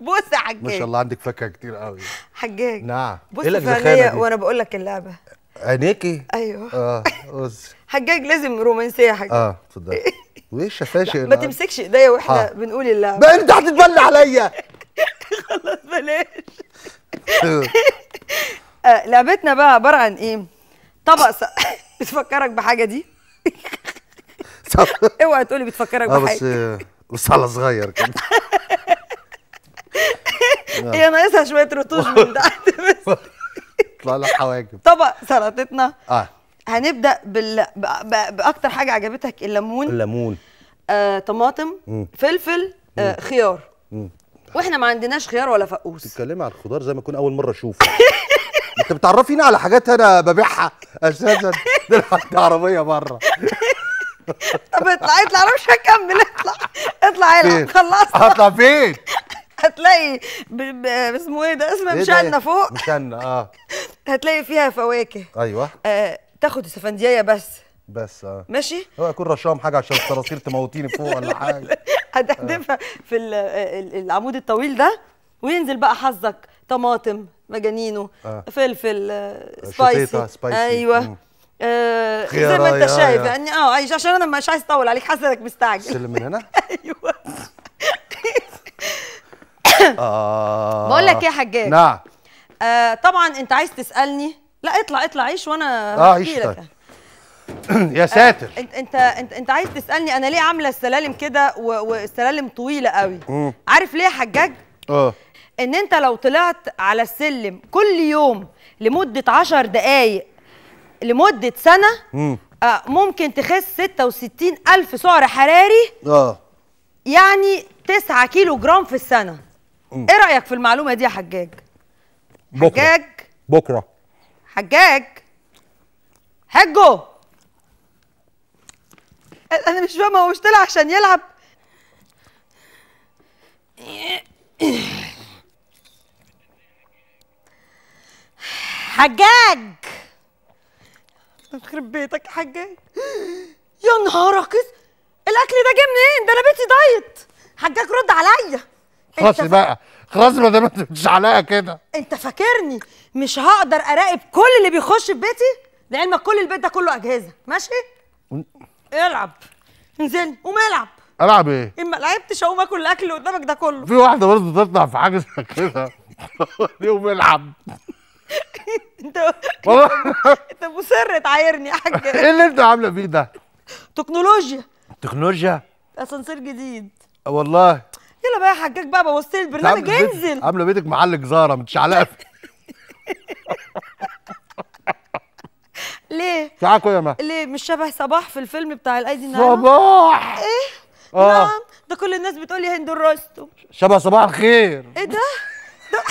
بص يا ما حجاج. شاء الله عندك فاكهة كتير قوي. حجاج. نعم. بص عينيا دي؟ وأنا بقول لك اللعبة. عينيكي؟ أيوه. آه بص. حجاج لازم رومانسية حجاج. آه اتفضلي وايه الشفاشه ما تمسكش إيديا وإحنا حاضر. بنقول اللعبة. بقى انت هتتبلى عليا. خلاص بلاش. آه لعبتنا بقى عبارة عن إيه؟ طبق س... بتفكرك بحاجة دي؟ اوعى تقولي بتفكرك آه بس بحاجة. بس على صغير كده. هي ناقصها شوية رطوش من تحت بس. طلع لك حواجب. طبق سلطتنا. آه. هنبدأ بال... ب... ب... بأكتر حاجة عجبتك الليمون. الليمون. آه، طماطم. فلفل. آه، خيار. وإحنا ما عندناش خيار ولا فقوس. تتكلمي عن الخضار زي ما اكون أول مرة أشوفه. أنت بتعرفيني على حاجات أنا ببيعها أساسا. دلوقتي عربية بره طب اطلع اطلع أنا مش هكمل اطلع. اطلع العب خلصت هطلع فين؟ هتلاقي. اسمه إيه ده؟ اسمها إيه ده؟ مشانة فوق. مشانة آه. هتلاقي فيها فواكه. أيوه. آه تاخد السفندية بس. بس آه. ماشي؟ هو اكون رشام حاجة عشان الصراصير تموتيني فوق ولا حاجة. هتحدفها في ال- ال- العمود الطويل ده وينزل بقى حظك. طماطم مجانينو آه. فلفل آه، سبايسي. سبايسي. أيوه. مم. آه زي ما انت يا- شايف يا. يعني. آه عشان أنا مش عايز أطول عليك حاسه انك مستعجل. سلم من هنا. أيوه. آه. بقول لك إيه يا حجاج؟ نعم. آه طبعا أنت عايز تسألني؟ لا اطلع اطلع عيش وأنا آه عيش. طيب. يا ساتر. أنت أنت أنت, أنت عايز تسألني؟ أنا ليه عاملة السلالم كده والسلالم طويلة قوي؟ مم. عارف ليه يا حجاج؟ آه. إن أنت لو طلعت على السلم كل يوم لمدة عشر دقايق لمدة سنة مم. آه ممكن تخس 66 ألف سعر حراري آه. يعني 9 كيلو جرام في السنة. إيه رأيك في المعلومة دي يا حجاج؟ بكرة. حجاج؟ بكرة. حجاج؟ حجو أنا مش فاهمة هو مش طلع عشان يلعب؟ حجاج! يخرب بيتك يا حجاج. يا نهار أكس الأكل ده جه منين؟ ده أنا بيتي دايت. حجاج رد عليا. خلاص بقى. خلاص ما دام انت مش عليا كده. انت فاكرني مش هقدر اراقب كل اللي بيخش في بيتي؟ لعلمك كل البيت ده كله اجهزة. ماشي؟ العب. انزل. قوم العب. العب إيه؟ إما لعبتش اقوم آكل الأكل اللي قدامك ده كله. في واحدة برضه تطلع في حاجة زي كده. يوم يلعب انت والله. انت مصر تعايرني يا حاج. إيه اللي انت عاملة فيه ده؟ تكنولوجيا. تكنولوجيا؟ أسانسير جديد. والله. يلا بقى يا حجاج بقى بوظت لي البرنامج انزل. عاملة بيتك محل جزاره مش عليها ليه؟ ساعه يا ما. ليه؟ مش شبه صباح في الفيلم بتاع الأيدي الناعمة؟ صباح! إيه؟ آه. نعم. ده كل الناس بتقول لي هند الرستم شبه صباح الخير. إيه ده؟ ده-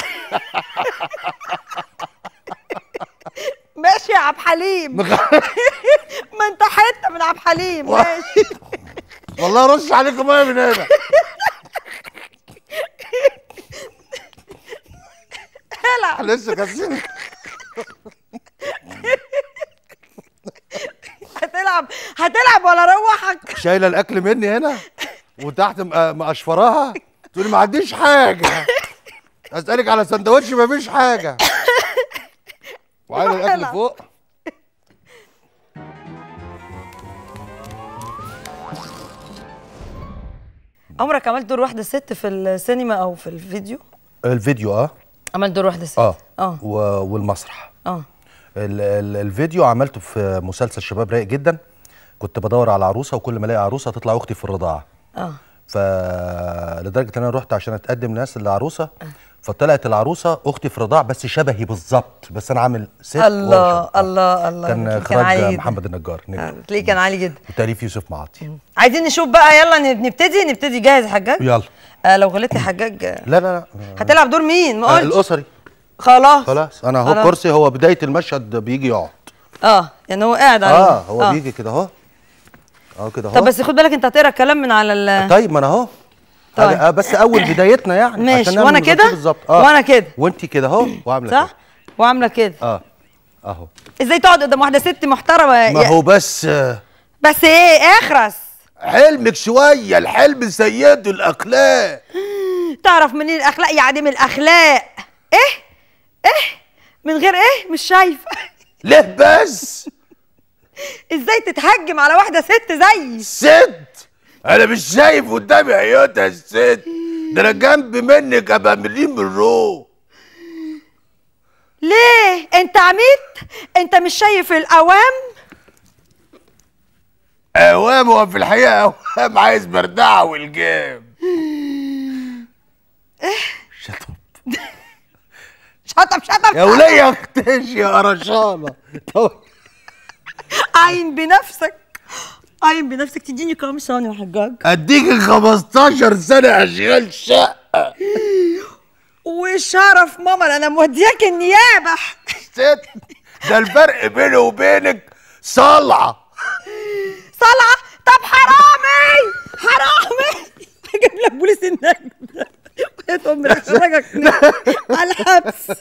ماشي يا عبد حليم ما انت حتة من عبد حليم ماشي. والله رش عليك ميه من هنا العب لسه كاسين هتلعب هتلعب ولا اروحك شايلة الأكل مني هنا؟ وتحت مق- مقشفراها؟ تقولي ما عنديش حاجة. أسألك على سندوتش ما فيش حاجة. وعايز روح الأكل. فوق. عمرك عملت دور واحدة ست في السينما أو في الفيديو؟ الفيديو آه. عملت دور واحدة ست. آه. آه. و- والمسرح. آه. ال ال الفيديو عملته في مسلسل شباب رايق جدا. كنت بدور على عروسة وكل ما ألاقي عروسة تطلع أختي في الرضاعة. آه. فلدرجه إن أنا رحت عشان أتقدم ناس للعروسه فطلعت العروسة أختي في رضاعه بس شبهي بالظبط بس أنا عامل ست الله وهو شاب. الله الله. كان إخراج. محمد النجار. نجم. آه، تلاقيه كان عالي جدا. وتاليف يوسف معاطي. عايزين نشوف بقى يلا نبتدي نبتدي. جاهز يا حجاج؟ يلا. آه لو غلطت يا حجاج. آه، لا لا لا. هتلعب دور مين؟ ما آه، قلتش. الأسري. خلاص. خلاص. أنا اهو. كرسي هو بداية المشهد بيجي يقعد. آه يعني هو قاعد على آه هو بيجي كده أهو. اهو كده أهو. طب بس خد بالك أنت هتقرأ الكلام من على ال طيب ما أنا أهو. طيب. طيب. بس أول بدايتنا يعني ماشي، عشان الروتين كده؟ بالظبط. وأنا كده. وانت كده أهو وعاملة صح؟ كده. وعاملة كده. آه. أهو. إزاي تقعد قدام واحدة ست محترمة؟ ما هو بس آه، بس إيه؟ اخرس. حلمك شوية الحلم سيد الأخلاق. تعرف منين الأخلاق؟ يا عديم الأخلاق. إيه؟ إيه؟ من غير إيه؟ مش شايفه ليه بس؟ إزاي تتهجم على واحدة ست زيي؟ ست؟ أنا مش شايف قدامي عيوتها الست ده أنا جنب منك أبقى مليم من الروح ليه؟ أنت عميت؟ أنت مش شايف الأوام؟ أوام؟ هو في الحقيقة أوام عايز بردعة والجام. شطب. شطب شطب. يا ولية اختش يا قرشانة طب. عين بنفسك. عين بنفسك تديني كام ثانية يا حجاج؟ أديك 15 سنة أشغال شقة. وشرف ماما أنا مودياك النيابة. ست ده الفرق بيني وبينك صلعة. صلعة؟ طب حرامي! حرامي! هجيب لك بوليس النجم. وهي امي هخرجك على الحبس.